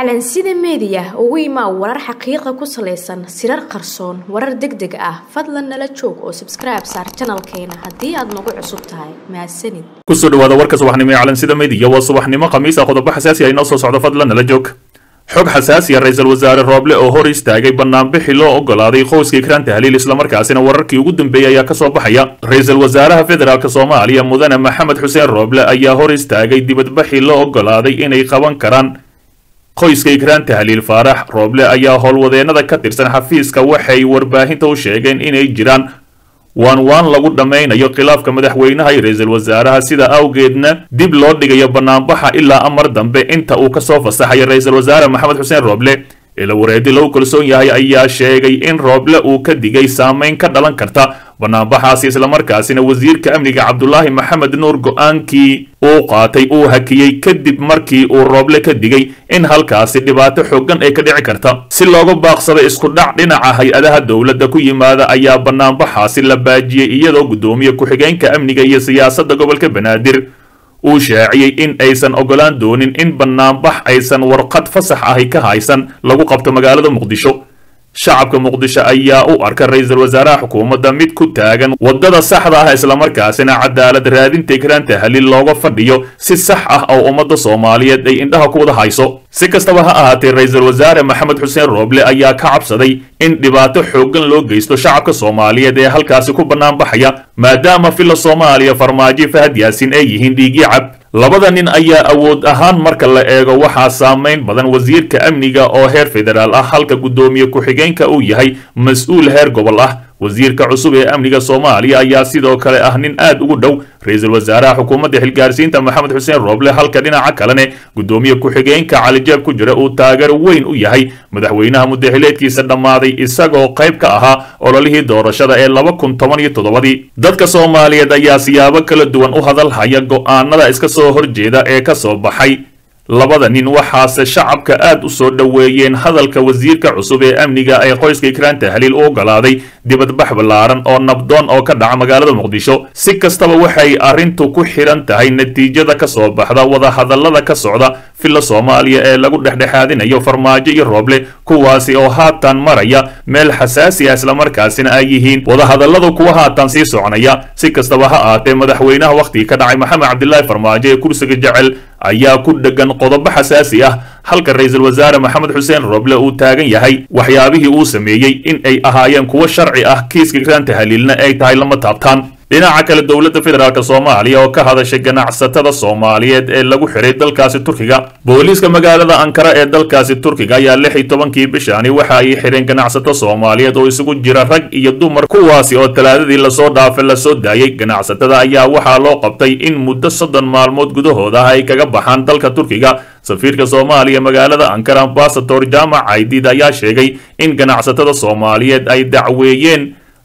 calansida meediya ugu imaa warar xaqiiqa ku salaysan sirar qarsoon warar deg deg ah. Fadlan nala joog oo sabskribe saar janalkeena haddii aad nagu cusub tahay. Mahadsanid ku soo dhawaada warka subaxnimo ee calansida meediya waa subaxnimo khamiisa qodobo xasaasi ah inoo soo socdo. Fadlan nala joog. Xog xasaasiya ra'iisul wasaare rooble oo hor istaagay banaanbixi loo ogolaaday qoyska ikraan tahliil islamarkaasina wararkii ugu dambeeyey ayaa ka soo baxaya. Ra'iisul wasaaraha federaalk soomaaliya mudane maxamed xuseen rooble ayaa hor istaagay dibadbaxi loo ogolaaday inay qaban karaan qoyska ikraan tahliil faarax rooble ayaa howlwadeenada ka tirsan xafiiska waxay warbaahinta u sheegeen inay jiraan waan waan lagu dhammaynayo khilaafka madaxweynaha iyo ra'iisul wasaaraha. Sida awgeedna dib loo dhigayo banaanbaxa ilaa amar dambe inta uu ka soo fasaxayo ra'iisul wasaare maxamed xuseen rooble ila wareedi lagu kalsoon yahay ayaa sheegay in rooble uu ka digay saameyn ka dhalan karta. Banaanbaxaasi islamarkaasina wasiirka amniga cabdulaahi maxamed nuur go'aankii uu qaatay uu hakiyey kadib markii uu rooble ka digay in halkaasi dhibaato xoogan ay ka dhici karta. Si looga baaqsado isku dhac dhinaca hay'adaha dowladda ku yimaada ayaa banaanbaxaasi la baajiyey iyadoo guddoomiye ku-xigeenka amniga iyo siyaasadda gobolka banaadir uu shaaciyey in aysan ogolaan doonin in banaanbax aysan warqad fasax ahi ka haysan lagu qabto magaalada muqdisho shacabka muqdisho ayaa u arka ra'iisul wasaaraha xukuumadda mid ku taagan waddada saxda ah islamarkaasina cadaalad raadinta ikraan tahliil looga fadhiyo si sax ah oo ummadda soomaaliyeed ay indhaha ku wada hayso. Si kastaba ha ahaatee ra'iisul wasaare maxamed xuseen rooble ayaa ka cabsaday in dhibaato xooggan loo geysto shacabka soomaaliyeed ee halkaasi ku banaanbaxaya maadaama filla soomaaliya farmaajo fahad yaasin ay yihiin dhiigii cab labada nin ayaa awood ahaan marka la eego waxaa saamayn badan wasiirka amniga oo heer federaal ah halka guddoomiye ku-xigeenka uu yahay mas'uul heer gobol ah wasiirka cusub ee amniga soomaaliya ayaa sidoo kale ah nin aad ugu dhow. Ra'iisul wasaaraha xukuumadda xilgaarsiinta maxamed xuseen rooble halka dhinaca kalene guddoomiye ku-xigeenka calijaab ku jira uu taageero weyn u yahay. Madaxweynaha muddaxileedkiisa dhammaaday isagoo qayb ka ahaa ololihii doorashada ee laba kun toban iyo toddobadii. Dadka soomaaliyeed ayaa siyaabo kala duwan u hadalhaya go'aanada iska soo horjeeda ee ka soo baxay labada nin waxaase shacabka aad u soo dhoweeyeen hadalka wasiirka cusub ee amniga ee qoyska ikraan tahliil u ogolaaday dibadbax ballaaran oo nabdoon oo ka dhaca magaalada muqdisho. Si kastaba waxay arrintu ku xidhan tahay natiijada ka soo baxda wadahadallada ka socda filla soomaaliya ee lagu dhexdhexaadinayo farmaajo iyo rooble kuwaasi oo haatan maraya meel xasaasi ah islamarkaasina ay yihiin. Wadahadalladu kuwa haatan sii soconaya si kastaba ha aatee madaxweynaha wakhtigii ka dhacay maxamed cabdilaahi farmaajo ee kursiga jecel ayaa ku dhegan qodobo xasaasi ah. Halka ra'iisul wasaare maxamed xuseen rooble uu taagan yahay waxyaabihii uu sameeyey in ay ahaayeen kuwo sharci ah kiiska ikraan tahliilna ay tahay lama taabtaan dhinaca kale dowladda federaalk soomaaliya oo ka hadashay ganacsatada soomaaliyeed ee lagu xiray dalkaasi turkiga booliiska magaalada ankara ee dalkaasi turkiga ayaa lix iyo tobankii bishaani waxa ay xireen ganacsato soomaaliyeed oo isugu jira rag iyo dumar kuwaasi oo talaadadii la soo dhaafay la soo daayey ganacsatada ayaa waxaa loo qabtay in muddo soddon maalmood gudahooda ay kaga baxaan dalka turkiga. Safiirka soomaaliya magaalada ankara ambasador jaamac caydid ayaa sheegay in ganacsatada soomaaliyeed ay dacweeyeen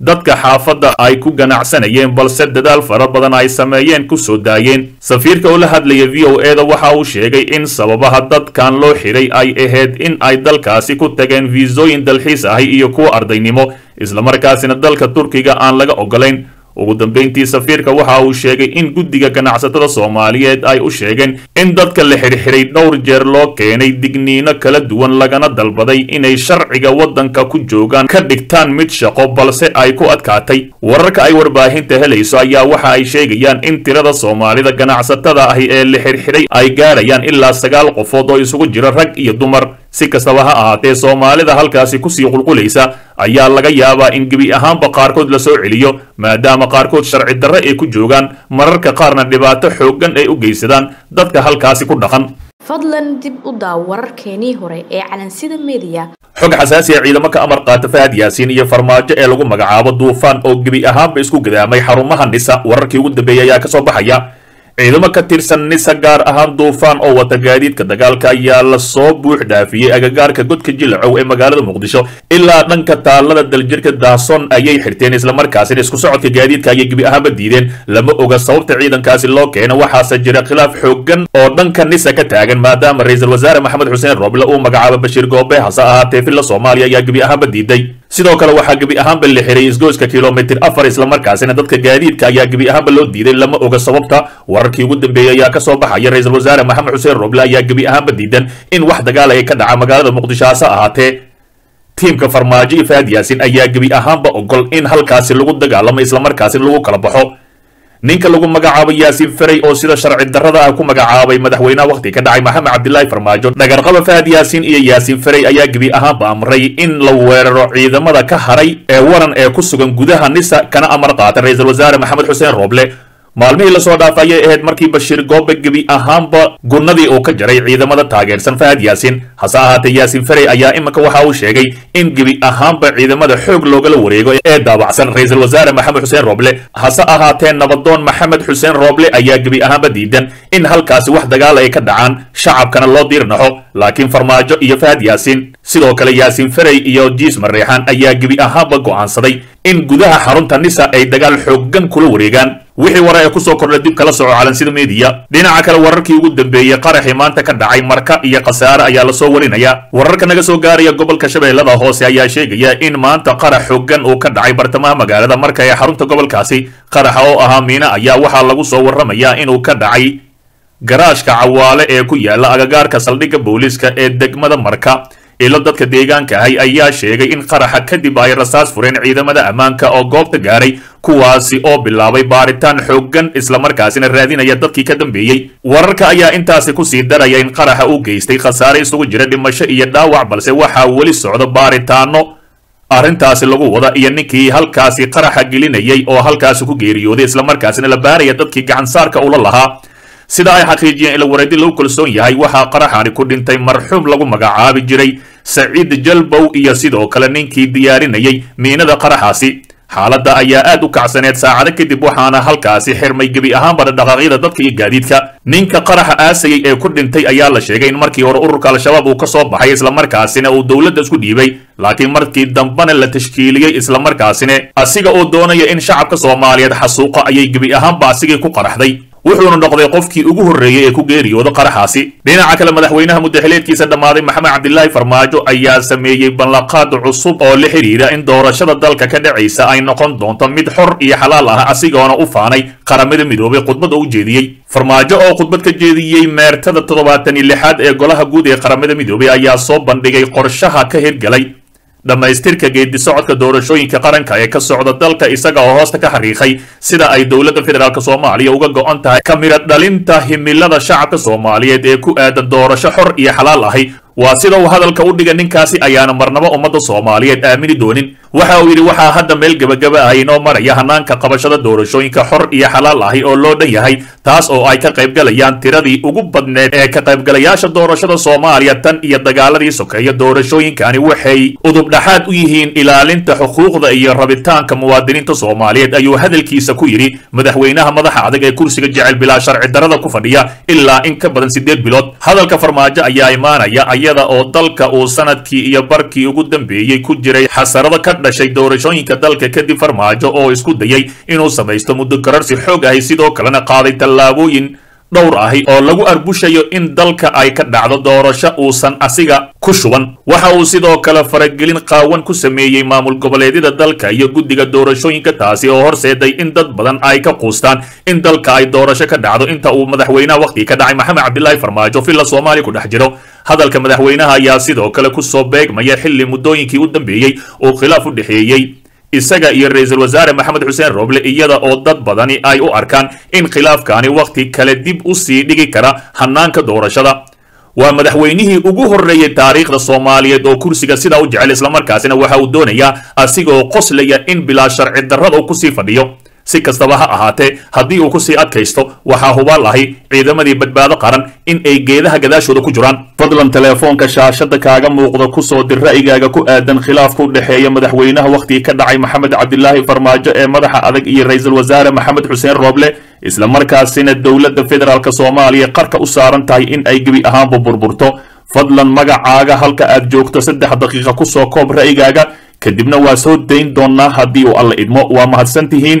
dadka xaafadda ay ku ganacsanayeen balse dadaal fara badan ay sameeyeen ku soo daayeen. Safiirka oo la hadlaya v o eda waxa uu sheegay in sababaha dadkan loo xiray ay ahayd in ay dalkaasi ku tageen fiisooyin dalxiis ahi iyo kuwa ardaynimo. Islamarkaasina dalka turkiga aan laga ogolayn ugu dambayntii safiirka waxa uu sheegay in guddiga ganacsatada soomaaliyeed ay u sheegeen in dadka la xirxiray dhowr jeer loo keenay digniino kala duwan lagana dalbaday inay sharciga waddanka ku joogaan ka dhigtaan mid shaqo balse ay ku adkaatay. Wararka ay warbaahinta helayso ayaa waxa ay sheegayaan in tirada soomaalida ganacsatada ahi ee la xirxiray ay gaarayaan ilaa sagaal qofood oo isugu jira rag iyo dumar si kastaba ha ahaatee soomaalida halkaasi ku sii qulqulaysa ayaa laga yaabaa in gebi ahaanba qaarkood la soo celiyo maadaama qaarkood sharci darre ay ku joogaan mararka qaarna dhibaato xooggan ay u geysadaan dadka halkaasi ku dhaqan. Fadlan dib u daaw wararkeenii hore ee calansida meediya xog xasaasi a ciidamo ka amar qaata fahad yaasiin iyo farmaajo ee lagu magacaabo duufaan oo gebi ahaanba isku gadaamay xarumaha nisa. Wararkii ugu dambeeyay ayaa ka soo baxaya ciidamo ka tirsan nisa gaar ahaan duufaan oo wata gaadiidka dagaalka ayaa la soo buux dhaafiyey agagaarka godka jilacow ee magaalada muqdisho. Ilaa dhanka taalada daljirka daason ayay xirteen islamarkaasina isku socodka gaadiidka ayay gebi ahaanba diideen. Lama oga sababta ciidankaasi loo keena waxaase jira khilaaf xooggan oo dhanka nisa ka taagan maadaama ra'iisul wasaare maxamed xuseen rooble uu magacaabo bashiir goobe hase ahaatee filla soomaaliya ayaa gebi ahaanba diiday sidoo kale waxaa gebi ahaanba la xiray isgoyska kilomitir afar islamarkaasina dadka gaadiidka ayaa gebi ahaanba loo diiday lama oga sababta wararkii ugu dambeeyey ayaa ka soo baxaya ra'iisul wasaare maxamed xuseen roble ayaa gebi ahaanba diidan in wax dagaal ay ka dhaca magaalada muqdisho hase ahaatee. Tiimka farmaajo iyo faad yaasin ayaa gebi ahaanba ogol in halkaasi lagu dagaalamo islamarkaasina lagu kala baxo ninka lagu magacaabo yaasiin ferey oo sida sharci darrada ah ku magacaabay madaxweynaha wakhti ka dhacay maxamed cabdilaahi farmaajo. Dhagarqaba fahad yaasiin iyo yaasiin ferey ayaa gebi ahaanba amray in la weeraro ciidamada ka haray ee waran ee ku sugan gudaha nisa kana amar qaata. Ra'iisul wasaare maxamed xuseen rooble maalmihii la soo dhaafay ayay ahayd markii bashiir goobe gebi ahaanba gunnadii uu ka jaray ciidamada taageersan fahad yaasiin hase ahaatee yaasiin ferey ayaa iminka waxa uu sheegay in gebi ahaanba ciidamada xoog loogala wareego ee daabacsan. Ra'iisul wasaare maxamed xuseen rooble hase ahaatee nabadoon maxamed xuseen rooble ayaa gebi ahaanba diidan in halkaasi wax dagaal ay ka dhacaan shacabkana loo diirnaxo. Laakiin farmaajo iyo fahad yaasiin sidoo kale yaasiin ferey iyo jiis mareexaan ayaa gebi ahaanba go'aansaday in gudaha xarunta nisa ay dagaal xooggan kula wareegaan. Wixii ware ee ku soo kordha dib kala soco calansida meediya dhinaca kale wararkii ugu dambeeyey qaraxii maanta ka dhacay marka iyo khasaare ayaa la soo warinaya wararka naga soo gaaraya gobolka shabeellada hoose ayaa sheegaya in maanta qarax xooggan uu ka dhacay bartamaha magaalada marka ee xarunta gobolkaasi qaraxa oo ahaa miina ayaa waxaa lagu soo warramayaa inuu ka dhacay garaashka cawaale ee ku yaalla agagaarka saldhigga booliiska ee degmada marka ilo dadka deegaanka ahay ayaa sheegay in qaraxa kadib ay rasaas fureen ciidamada ammaanka oo goobta gaaray kuwaasi oo bilaabay baaritaan xooggan islamarkaasina raadinaya dadkii ka dambeeyey. Wararka ayaa intaasi ku sii daraya in qaraxa uu geystay khasaare isugu jira dhimasho iyo dhaawac balse waxaa weli socda baaritaano arrintaasi lagu wada iyo ninkii halkaasi qaraxa gelinayay oo halkaasi ku geeriyooday islamarkaasina la baaraya dadkii gacansaarka ula lahaa sida ay xaqiijiyeen ila wareedi lagu kalsoon yahay waxaa qaraxani ku dhintay marxuum lagu magacaabi jiray saciid jalbow iyo sidoo kale ninkii diyaarinayay miinada qaraxaasi. Xaaladda ayaa aad u kacsaneed saacado kadib waxaana halkaasi xirmay gebi ahaanba dhaqaaqyada dadka iyo gaadiidka. Ninka qaraxa aasayay ee ku dhintay ayaa la sheegay in markii hore ururka al-shabaab uu ka soo baxay islamarkaasina uu dowladda isku dhiibay. Laakiin markii dambena la tashkiiliyey islamarkaasina asiga oo doonaya in shacabka soomaaliyeed xasuuqa ayay gebi ahaanba asigii ku qaraxday wuxuuna noqday qofkii ugu horreeyey ee ku geeriyooda qaraxaasi. Dhinaca kale madaxweynaha mudaxileedkiisa dhammaaday maxamed cabdilaahi farmaajo ayaa sameeyey ballanqaad cusub oo la xidhiidha in doorashada dalka ka dhacaysa ay noqon doonto mid xor iyo xalaal ah asigoona u faanay qaramada midoobay khudbadda u jeediyey. Farmaajo oo khudbad ka jeediyey meertada toddobaatan iyo lixaad ee golaha guud ee qaramada midoobay ayaa soo bandhigay qorshaha ka hirgalay dhammaystirka geedi socodka doorashooyinka qaranka ee ka socda dalka isaga oo hoosta ka xariiqay sida ay dowladda federaalk soomaaliya uga go'an tahay ka dhalinta himilada shacabka soomaaliyeed ee ku aadan doorasho xor iyo xalaal ahi waa sida uu hadalka u dhiga ninkaasi ayaana marnabo ummadda soomaaliyeed aamini doonin. Waxa uu yidhi waxaa hadda meel gebagaba ah inoo maraya hanaanka qabashada doorashooyinka xor iyo xalaal ahi oo loo dhan yahay taas oo ay ka qaybgalayaan tiradii ugu badneed ee ka qaybgalayaasha doorashada soomaaliya tan iyo dagaaladii sokeeya doorashooyinkani waxay udubdhaxaad u yihiin ilaalinta xuquuqda iyo rabitaanka muwaadiniinta soomaaliyeed ayuu hadalkiisa ku yidhi. Madaxweynaha madaxa adag ee kursiga jecel bilaa sharci darada ku fadhiya ilaa in ka badan siddeed bilood. Hadalka farmaajo ayaa imaanaya iyada oo dalka uu sannadkii iyo barkii ugu dambeeyey ku jiray xasarado ka dhashay doorashooyinka dalka kadib farmaajo oo isku dayay inuu samaysto muddo kararsi xoog ahi sidoo kalena qaaday tallaabooyin dhowr ahi oo lagu arbushayo in dalka ay ka dhacdo doorasho uusan asiga ku shuban. Waxa uu sidoo kale faragelin qaawan ku sameeyey maamul goboleedyada dalka iyo guddiga doorashooyinka taasi oo horseeday in dad badan ay ka quustaan in dalka ay doorasho ka dhacdo. Inta uu madaxweynaha wakhtiga ka dhacay maxamed cabdilaahi farmaajo villa soomaaliya ku dhex jiro. Hadalka madaxweynaha ayaa sidoo kale ku soo beegmaya xilli muddooyinkii u dambeeyey uu khilaaf u dhexeeyey. Isaga iyo ra'iisul wasaare maxamed xuseen rooble iyada oo dad badani ay u arkaan in khilaafkaani wakhti kale dib u sii dhigi kara hanaanka doorashada waa madaxweynihii ugu horreeyey taariikhda soomaaliyeed oo kursiga sidaa u jecel islamarkaasina waxa uu doonayaa asigoo qoslaya in bilaa sharci darrada uu ku sii fadhiyo si kastaba ha ahaatee haddii uu ku sii adkaysto waxaa hubaal ahi ciidamadii badbaado qaran in ay geedaha gadaashooda ku jiraan. Fadlan teleefoonka shaashada kaaga muuqda ku soo dir ra'yigaaga ku aadan khilaafka u dhexeeya madaxweynaha wakhtigii ka dhacay maxamed cabdilaahi farmaajo ee madaxa adag iyo ra'iisul wasaare maxamed xuseen rooble isla markaasina dowladda federaalk soomaaliya qarka u saaran tahay in ay gebi ahaanba burburto. Fadlan magacaaga halka aad joogto saddex daqiiqa ku soo koob ra'yigaaga kadibna waa soo dayn doonnaa haddii uu alla idmo. Waa mahadsan tihiin